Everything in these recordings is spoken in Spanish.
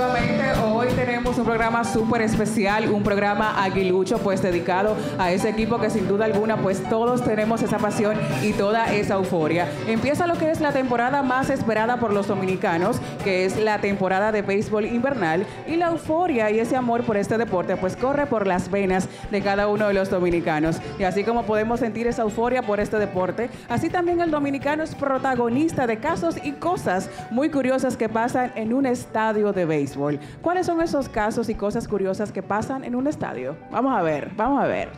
Efectivamente, hoy tenemos un programa súper especial, un programa aguilucho, pues dedicado a ese equipo que sin duda alguna, pues todos tenemos esa pasión y toda esa euforia. Empieza lo que es la temporada más esperada por los dominicanos, que es la temporada de béisbol invernal, y la euforia y ese amor por este deporte, pues corre por las venas de cada uno de los dominicanos. Y así como podemos sentir esa euforia por este deporte, así también el dominicano es protagonista de casos y cosas muy curiosas que pasan en un estadio de béisbol. ¿Cuáles son esos casos y cosas curiosas que pasan en un estadio? Vamos a ver, vamos a ver.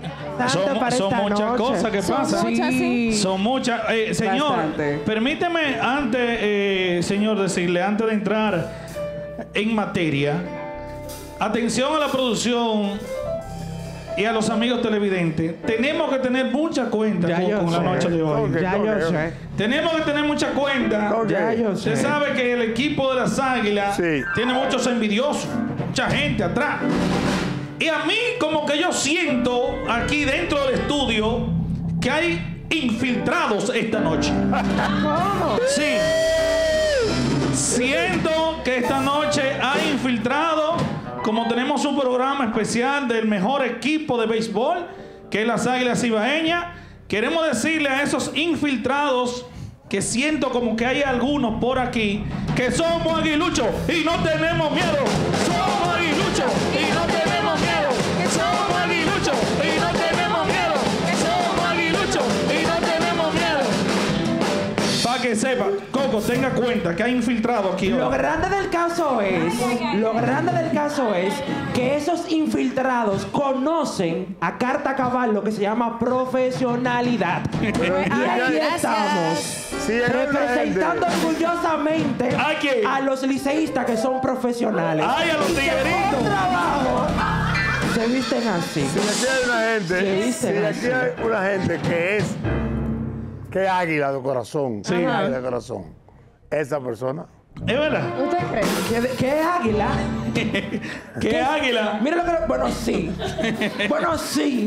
Son, son muchas cosas que Son pasan. muchas, sí. Son muchas. Eh, señor, Bastante. permíteme antes, eh, señor, decirle, antes de entrar en materia, atención a la producción y a los amigos televidentes. Tenemos que tener mucha cuenta Ya con, yo con la sé. noche de hoy. Ok. Ya yo sé. Tenemos que tener mucha cuenta. Ya yo sé. Usted sabe que el equipo de las águilas Sí. tiene muchos envidiosos, mucha gente atrás. Y a mí como que yo siento aquí dentro del estudio que hay infiltrados esta noche. Sí. Siento que esta noche hay infiltrados, como tenemos un programa especial del mejor equipo de béisbol, que es las Águilas Ibaeñas, queremos decirle a esos infiltrados que siento como que hay algunos por aquí que somos aguiluchos y no tenemos miedo. Sepa, Coco, tenga cuenta que hay infiltrado aquí. Lo grande del caso es, lo grande del caso es que esos infiltrados conocen a carta cabal lo que se llama profesionalidad. y aquí gracias. estamos. Sí, representando orgullosamente ¿A quién? a los liceístas que son profesionales. ¡Ay, a los Y que tigueritos! por trabajo se visten así. Si aquí hay una gente, si se aquí hay una gente que es que es águila de corazón, Sí. águila de corazón, esa persona. Es verdad. ¿Usted cree? ¿Qué, qué es águila? ¿Qué águila? Mira lo que. Bueno, sí. Bueno, sí.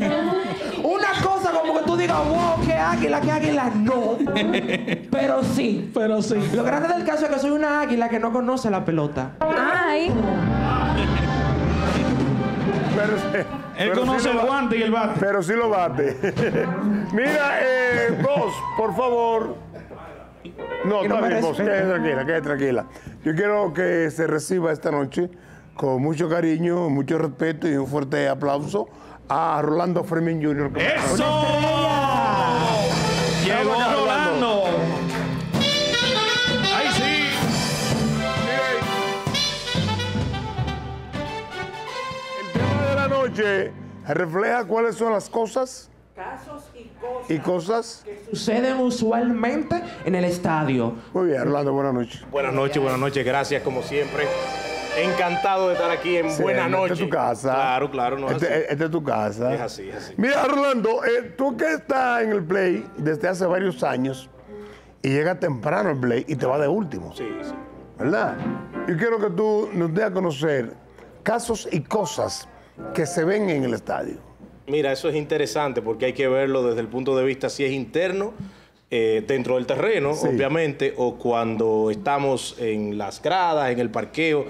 Una cosa como que tú digas, wow, qué águila, qué águila, no. Pero sí. Pero sí. Lo grande del caso es que soy una águila que no conoce la pelota. Ay, Pero, Él pero conoce sí el lo guante y el bate. Pero sí lo bate. Mira, eh, vos, por favor. No, no está bien, vos, quédate tranquila, quédate tranquila. Yo quiero que se reciba esta noche con mucho cariño, mucho respeto y un fuerte aplauso a Rolando Fermín Jr. ¡Eso! Llegó Rolando. ¡Ay, sí! El tema de la noche refleja cuáles son las cosas Casos y cosas y cosas. que suceden usualmente en el estadio. Muy bien, Rolando, buenas noches. Buenas noches, buenas noches, gracias como siempre. Encantado de estar aquí en Sí, Buenas esta es tu casa. Claro, claro, no es Este- así. Esta es tu casa. Es así, es así. Mira, Rolando, eh, tú que estás en el Play desde hace varios años y llega temprano el Play y te va de último, Sí, sí. ¿verdad? Yo quiero que tú nos dé a conocer casos y cosas que se ven en el estadio. Mira, eso es interesante porque hay que verlo desde el punto de vista si es interno, eh, dentro del terreno, Sí. obviamente, o cuando estamos en las gradas, en el parqueo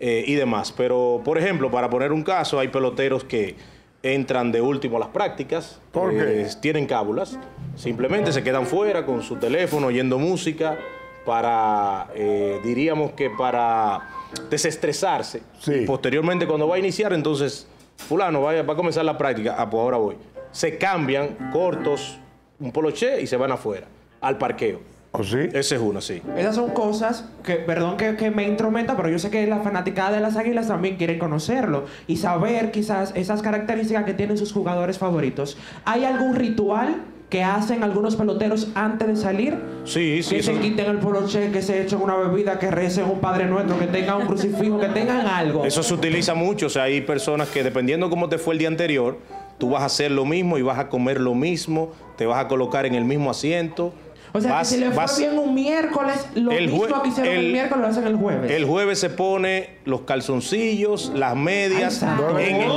eh, y demás. Pero, por ejemplo, para poner un caso, hay peloteros que entran de último a las prácticas, ¿Por qué? eh, tienen cábulas, simplemente se quedan fuera con su teléfono oyendo música para, eh, diríamos que para desestresarse. Sí. Posteriormente, cuando va a iniciar, entonces, fulano, vaya, va a comenzar la práctica, ah, pues ahora voy. Se cambian cortos, un poloché y se van afuera, al parqueo. ¿O sí? Ese es uno, sí. Esas son cosas que, perdón que, que me intrometa, pero yo sé que la fanaticada de las águilas también quieren conocerlo y saber quizás esas características que tienen sus jugadores favoritos. ¿Hay algún ritual que hacen algunos peloteros antes de salir? Sí, sí. que eso- se quiten el poloche, que se echen una bebida, que recen un Padre Nuestro, que tengan un crucifijo, que tengan algo. Eso se utiliza mucho, o sea, hay personas que dependiendo cómo te fue el día anterior, tú vas a hacer lo mismo y vas a comer lo mismo, te vas a colocar en el mismo asiento. O sea, vas- que si le fue vas- bien un miércoles, lo El mismo que hicieron el, el- miércoles lo hacen el jueves. El jueves se pone los calzoncillos, las medias, Ay, en, el,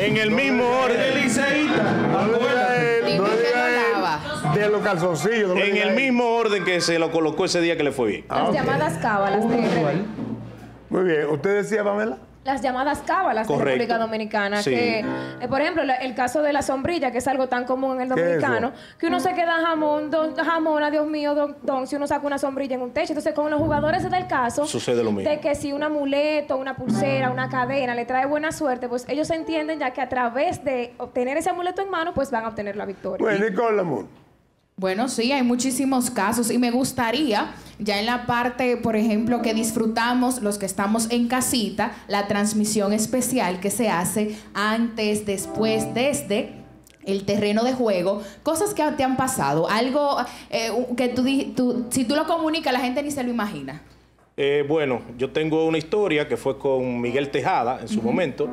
en el mismo El orden. de los calzoncillos. En el mismo orden que se lo colocó ese día que le fue bien. las llamadas cábalas Un de ritual. RD. Muy bien. ¿Usted decía, Pamela? Las llamadas cábalas de. República Dominicana. Sí. Que, eh, por ejemplo, la- el caso de la sombrilla, que es algo tan común en el ¿Qué es dominicano, que uno se queda jamón, don, jamón, Dios mío, don, don, si uno saca una sombrilla en un techo. Entonces, con los jugadores se da el caso Sucede lo mismo. de que si un amuleto, una pulsera, una cadena le trae buena suerte, pues ellos entienden ya que a través de obtener ese amuleto en mano, pues van a obtener la victoria. Bueno, Nicole Lamour. Bueno, sí, hay muchísimos casos y me gustaría, ya en la parte, por ejemplo, que disfrutamos los que estamos en casita, la transmisión especial que se hace antes, después, desde el terreno de juego, cosas que te han pasado, algo eh, que tú, tú- si tú lo comunicas, la gente ni se lo imagina. Eh, bueno, yo tengo una historia que fue con Miguel Tejada en su momento.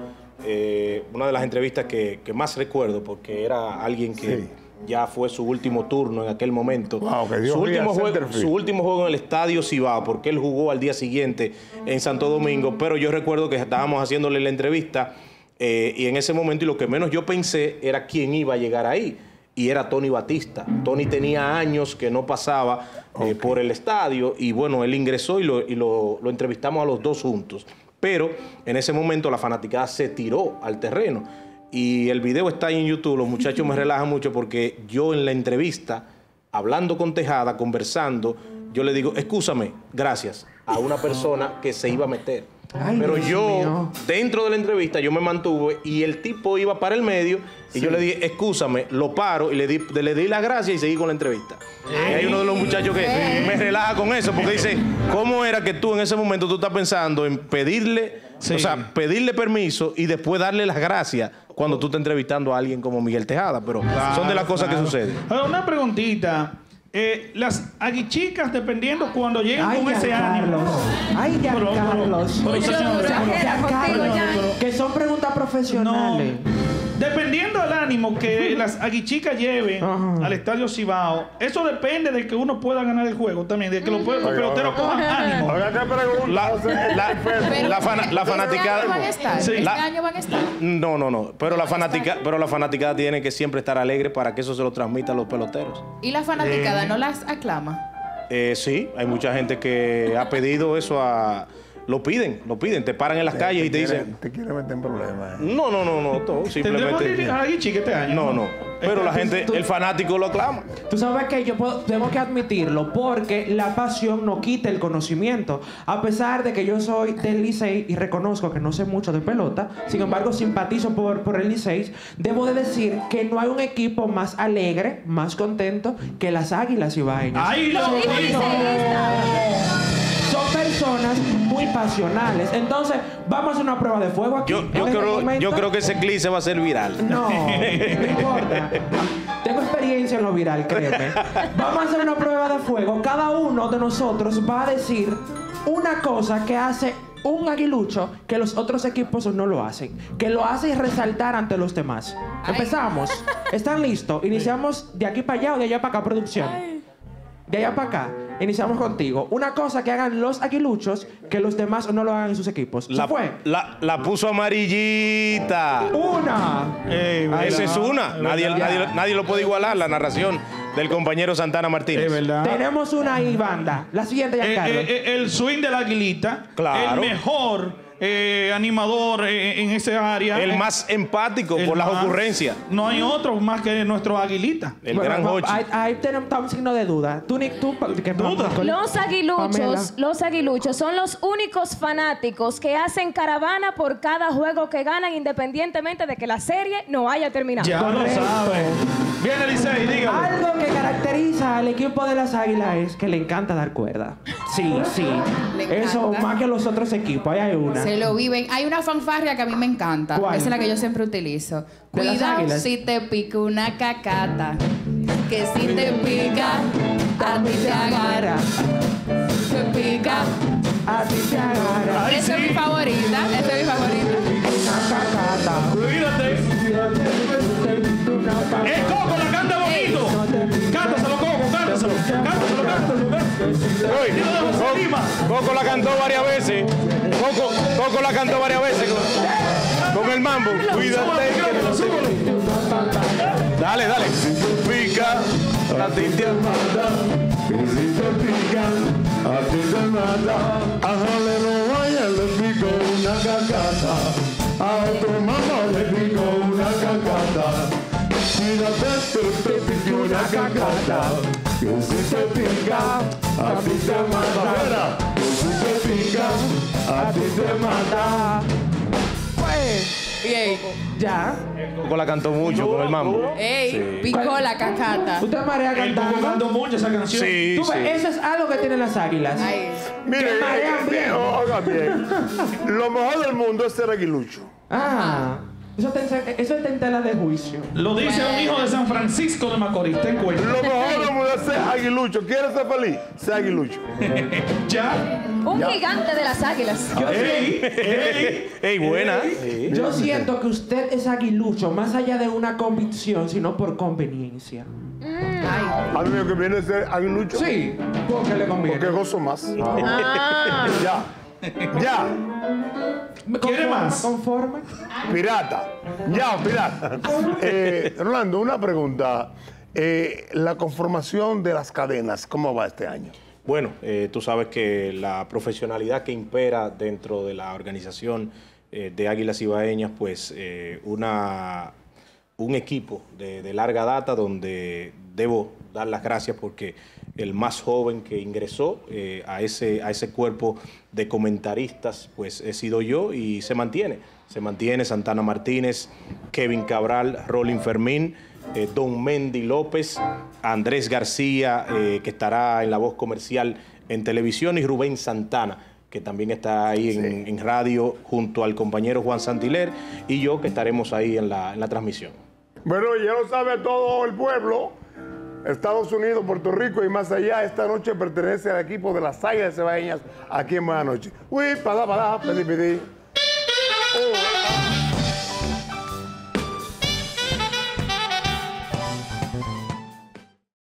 eh, una de las entrevistas que, que más recuerdo porque era alguien que Sí. Ya fue su último turno en aquel momento. Wow, que Dios su, último juego, su último juego en el Estadio Cibao, porque él jugó al día siguiente en Santo Domingo, pero yo recuerdo que estábamos haciéndole la entrevista eh, y en ese momento y lo que menos yo pensé era quién iba a llegar ahí. Y era Tony Batista. Tony tenía años que no pasaba eh, por el estadio y bueno, él ingresó y, lo, y lo- lo entrevistamos a los dos juntos. Pero en ese momento la fanaticada se tiró al terreno. Y el video está ahí en YouTube. Los muchachos me relajan mucho porque yo en la entrevista, hablando con Tejada, conversando, yo le digo, excúsame, gracias, a una persona que se iba a meter. Ay, Pero Dios yo, mío. dentro de la entrevista, yo me mantuve y el tipo iba para el medio y yo le dije, excúsame, lo paro y le di, le di las gracias y seguí con la entrevista. Y hay uno de los muchachos que me relaja con eso porque dice, ¿cómo era que tú en ese momento tú estás pensando en pedirle, Sí. o sea, pedirle permiso y después darle las gracias cuando tú estás entrevistando a alguien como Miguel Tejada? Pero son de las cosas Claro. que suceden. Ahora, una preguntita. Eh, las aguichicas, dependiendo cuando lleguen Ay, con ese ánimo. Ay, Pero- pero- Giancarlos. pero, señores, Yo- pero- Contigo, Jan. Que son preguntas No. Dependiendo del ánimo que las aguichicas lleven Ajá. al estadio Cibao, eso depende de que uno pueda ganar el juego también, de que los, peloteros cojan ánimo. Oiga, ¿qué pregunta? La, la- ¿Este fanaticada. año van a estar? Sí. ¿Este La- año van a estar? No, no, no. Pero la fanática, pero la fanaticada tiene que siempre estar alegre para que eso se lo transmita a los peloteros. ¿Y la fanaticada no las aclama? Eh, sí, hay mucha gente que ha pedido eso a. Lo piden, lo piden, te paran en las calles y te quiere- dicen. Te quiere meter en problemas. eh. No, no, no, no, todo, simplemente. aguichica este año. No, no. Pero la gente, tú- el fanático lo aclama. Tú sabes que yo puedo- tengo que admitirlo porque la pasión no quita el conocimiento. A pesar de que yo soy del Licey y reconozco que no sé mucho de pelota, sin embargo simpatizo por, por el Licey, debo de decir que no hay un equipo más alegre, más contento que las Águilas Ibaeñas. ¡Ay, lo. Son personas muy pasionales. Entonces, vamos a hacer una prueba de fuego aquí. Yo, este creo, momento. yo creo que ese clip se va a hacer viral. No, no importa. Tengo experiencia en lo viral, créeme. Vamos a hacer una prueba de fuego. Cada uno de nosotros va a decir una cosa que hace un aguilucho que los otros equipos no lo hacen. Que lo hace resaltar ante los demás. Ay. Empezamos. ¿Están listos? Iniciamos de aquí para allá o de allá para acá, producción. De allá para acá. Iniciamos contigo. Una cosa que hagan los aguiluchos que los demás no lo hagan en sus equipos. ¿Se La, fue? la, la puso amarillita. Una. Esa es una. Nadie, nadie, nadie lo puede igualar, la narración del compañero Santana Martínez. Es verdad. Tenemos una ahí, banda. La siguiente, Eh, Giancarlo. eh, eh, el swing de la aguilita. Claro. El mejor eh, animador eh, en ese área. El Eh, más empático el por las más- ocurrencias. No hay otro más que nuestro aguilita. El Bueno, gran Hochi. Ahí, ahí tenemos un signo de duda. Tú, Nick, tú, que Duda. Los aguiluchos, Pamela. los aguiluchos son los únicos fanáticos que hacen caravana por cada juego que ganan independientemente de que la serie no haya terminado. Ya lo Correcto. sabe. Viene equipo de las águilas es que le encanta dar cuerda. Sí, sí. Eso más que los otros equipos. Ahí hay una. Se lo viven. Hay una fanfarria que a mí me encanta. ¿Cuál? Esa es la que yo siempre utilizo. ¿De las Cuidado si te pica una cacata. Que si te pica, a ti te agarra. Te pica. A ti te agarra. Esa es mi favorita. Esa es mi favorita. Cacata. Cuídate. ¡Eh, Coco, la canta hoy. Coco, la cantó varias veces. Coco, Coco la cantó varias veces con, el mambo. Cuídate. Dale, dale. Pica la tintia que si te pica, a ti te mata. A Jale no vaya, le pico una cacata. A tu mamá le pico una cacata vida te, te pidió una cacata. Que si te pica, a ti te mata. Que si te pica, a ti te mata. Pues, Bien. ya. Coco la cantó mucho con el mambo. Ey, picó la cacata. ¿Usted marea Coco cantando? cantó mucho esa canción. Sí, Tú ves, sí. Eso es algo que tienen las águilas. Ay. Mire, Que marean eh, bien. oiga bien. Lo mejor del mundo es ser aguilucho. Ah, eso está, en, eso está en tela de juicio. Lo dice un hijo de San Francisco de Macorís. Ten cuenta. Lo mejor del mundo es ser aguilucho. ¿Quieres ser feliz? Ser aguilucho. Ya. Un Ya. gigante de las águilas. Ey, ey. ¡Ey, buena! Yo siento que usted es aguilucho, más allá de una convicción, sino por conveniencia. Ay. A mí me conviene ser aguilucho. Sí, porque le conviene. Porque gozo más. Ah. Ya. Ya. ¿Me ¿Quiere más? Conforme. Pirata. Ya, pirata. Eh, Rolando, una pregunta. Eh, la conformación de las cadenas, ¿cómo va este año? Bueno, eh, tú sabes que la profesionalidad que impera dentro de la organización eh, de Águilas Ibaeñas, pues eh, una, un equipo de, de larga data donde debo dar las gracias porque el más joven que ingresó eh, a, ese, a ese cuerpo de comentaristas, pues he sido yo y se mantiene. Se mantiene Santana Martínez, Kevin Cabral, Rolin Fermín, eh, Don Mendy López, Andrés García, eh, que estará en la voz comercial en televisión, y Rubén Santana, que también está ahí en, en radio junto al compañero Juan Santiler, y yo que estaremos ahí en la, en la transmisión. Bueno, ya lo sabe todo el pueblo. Estados Unidos, Puerto Rico y más allá, esta noche pertenece al equipo de las Águilas Cebaeñas aquí en Buenas noches. Uy, para, para, pedí, pedí.